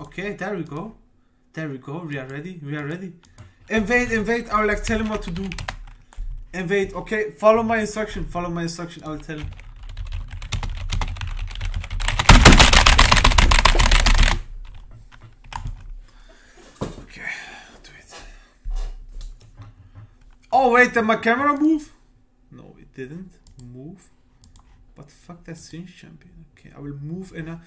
Okay, there we go. There we go. We are ready. We are ready. Invade, invade. I will like tell him what to do. Invade. Okay, follow my instruction. Follow my instruction. I will tell him. Okay, do it. Oh wait, did my camera move? No, it didn't move. But fuck that Singed champion. Okay, I will move in a